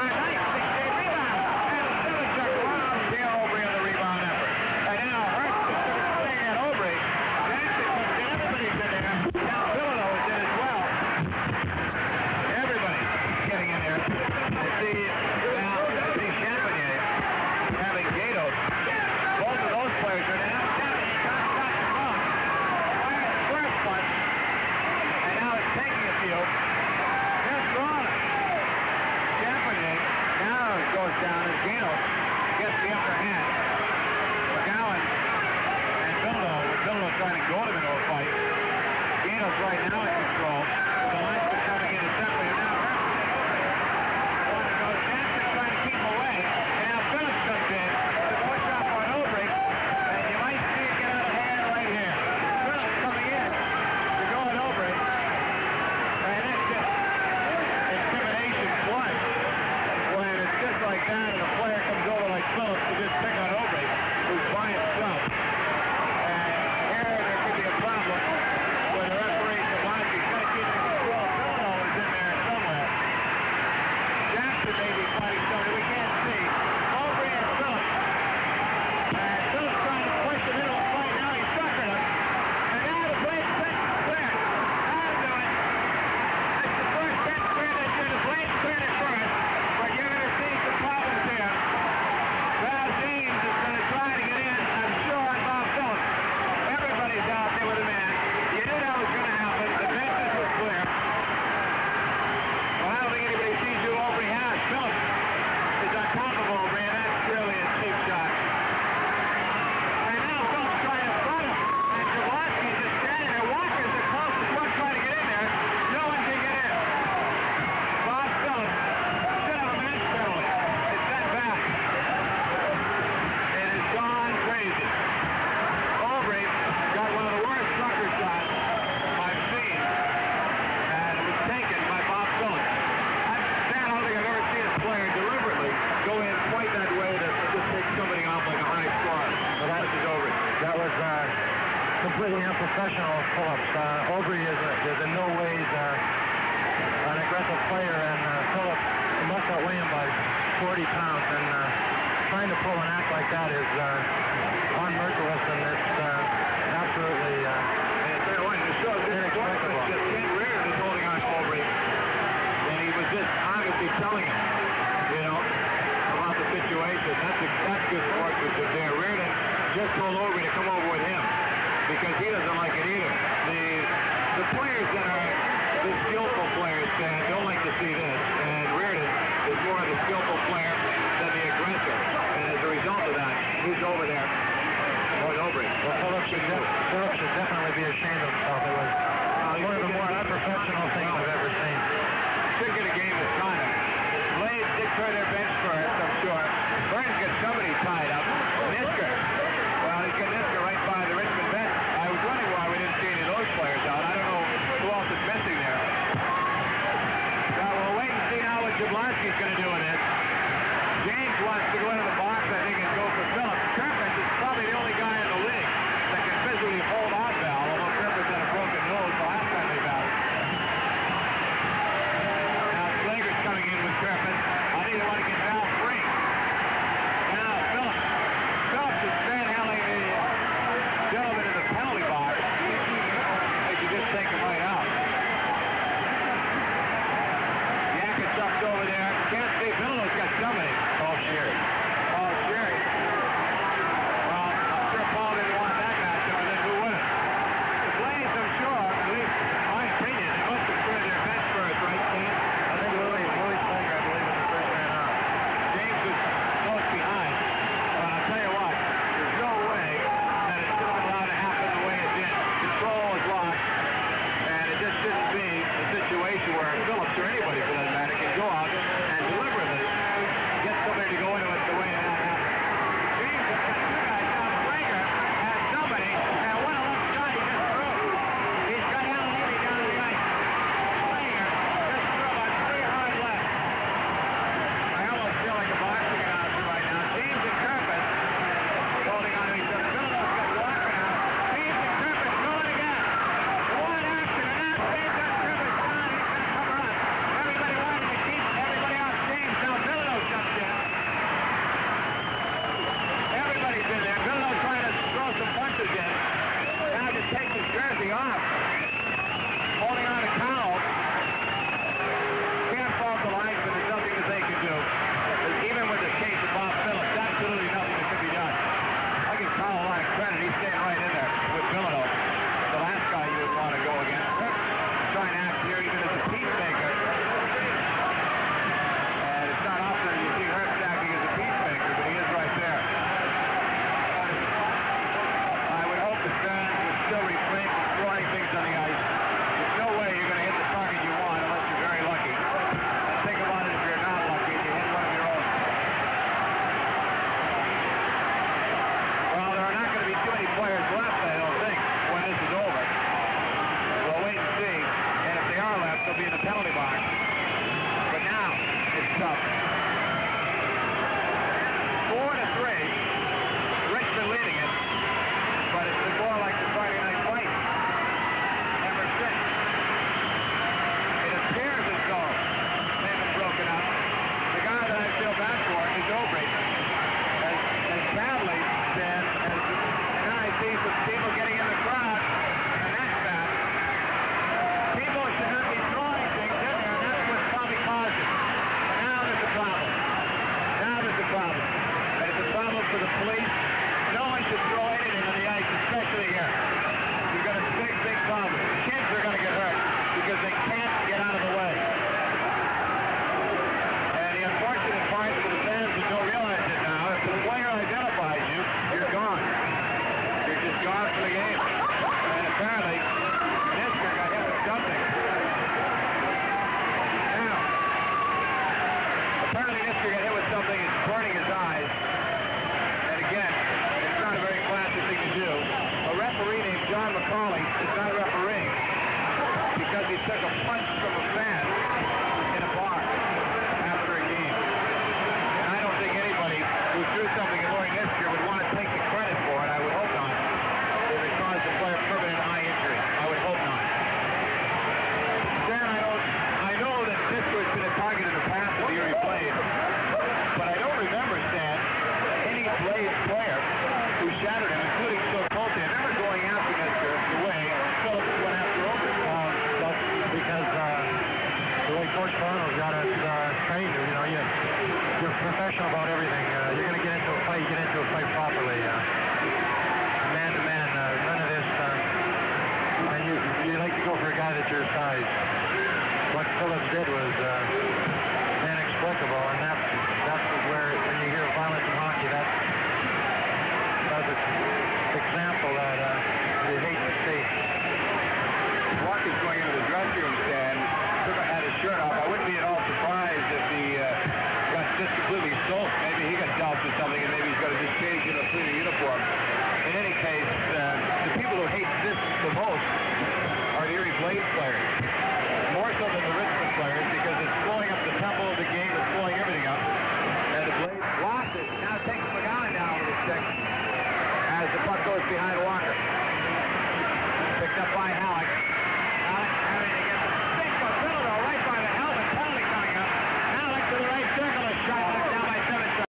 Right, Everybody's out James wants gone for the game. And apparently, Nestor got hit with something. Now, apparently Nestor got hit with something. It's burning his eyes. And again, it's not a very classy thing to do. A referee named John McCauley is not a referee because he took a punch from a fan. professional about everything. Uh, you're going to get into a fight, get into a fight properly. Uh, man to man, uh, none of this. Uh, and you, you like to go for a guy that's your size. What Phillips did was plate player.